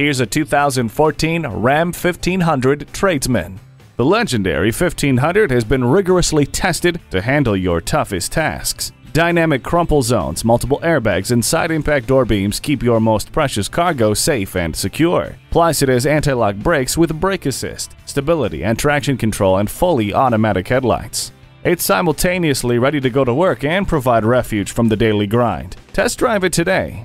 Here's a 2014 Ram 1500 Tradesman. The legendary 1500 has been rigorously tested to handle your toughest tasks. Dynamic crumple zones, multiple airbags, and side impact door beams keep your most precious cargo safe and secure. Plus, it has anti-lock brakes with brake assist, stability and traction control, and fully automatic headlights. It's simultaneously ready to go to work and provide refuge from the daily grind. Test drive it today.